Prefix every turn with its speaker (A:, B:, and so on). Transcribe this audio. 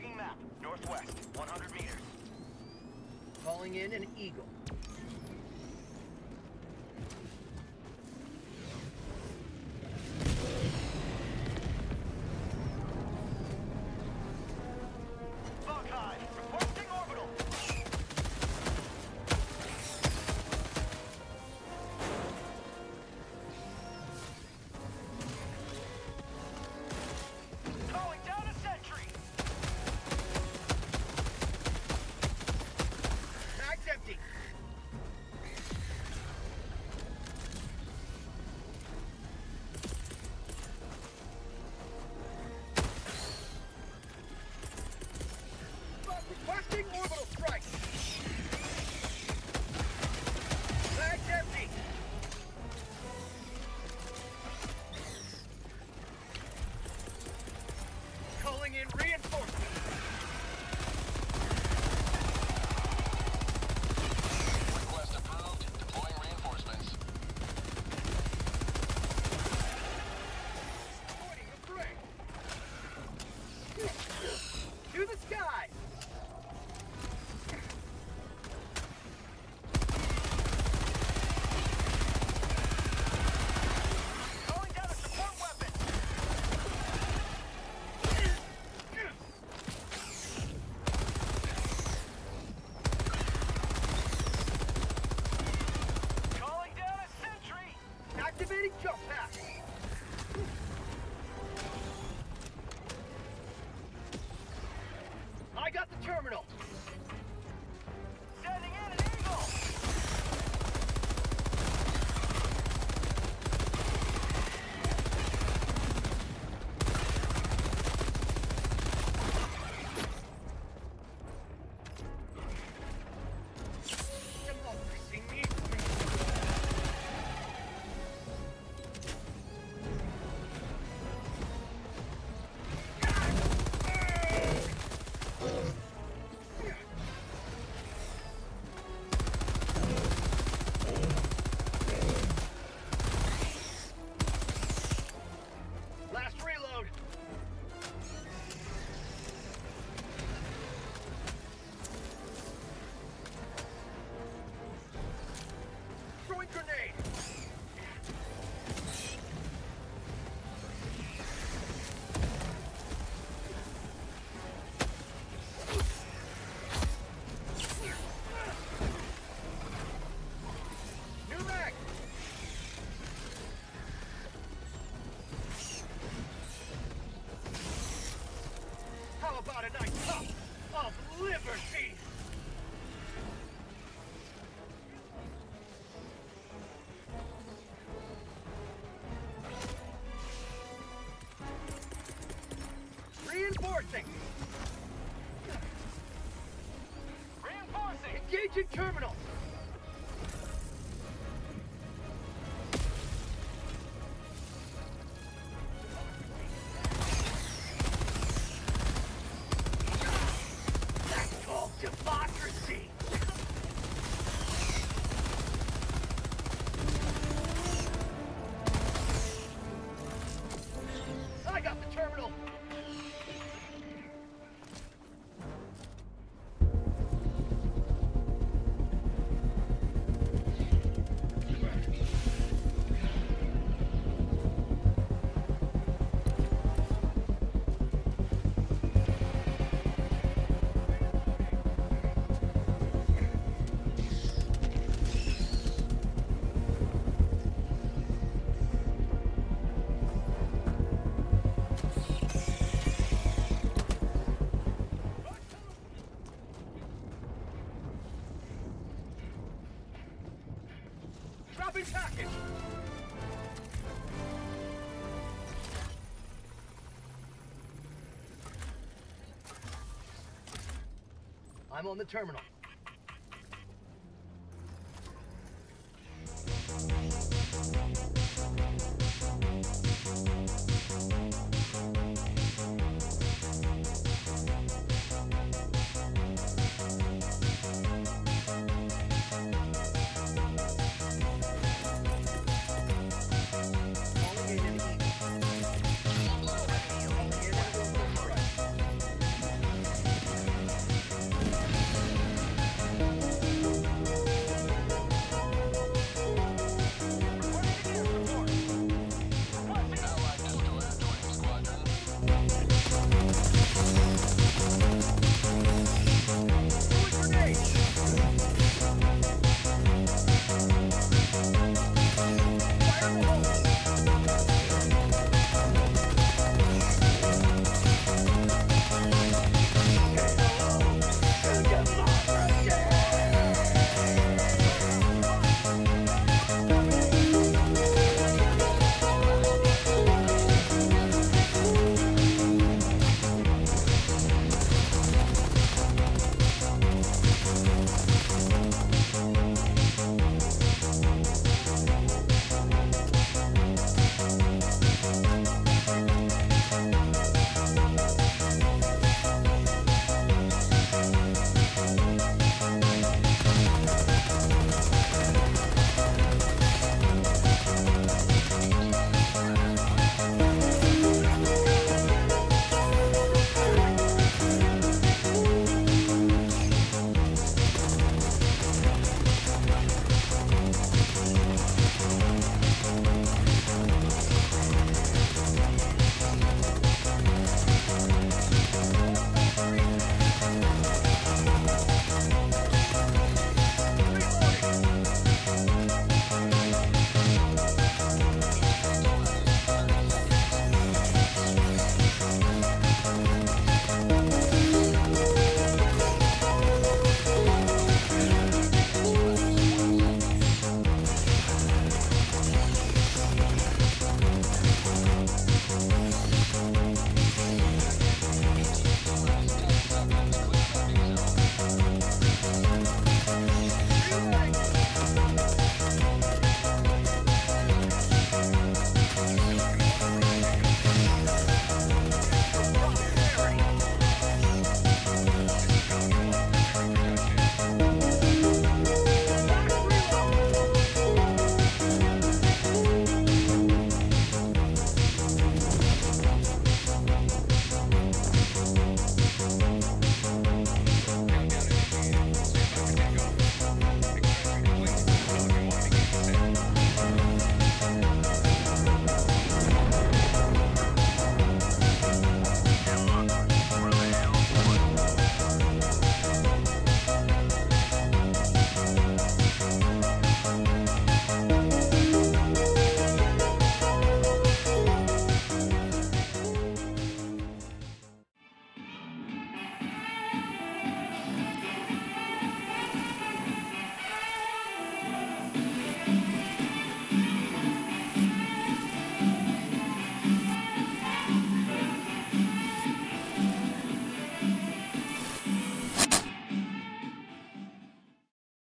A: Tagging map, northwest, 100 meters.
B: Calling in an eagle. in reinforcements. cup of liberty! Reinforcing!
A: Reinforcing!
B: Engaging terminal! I'm on the terminal.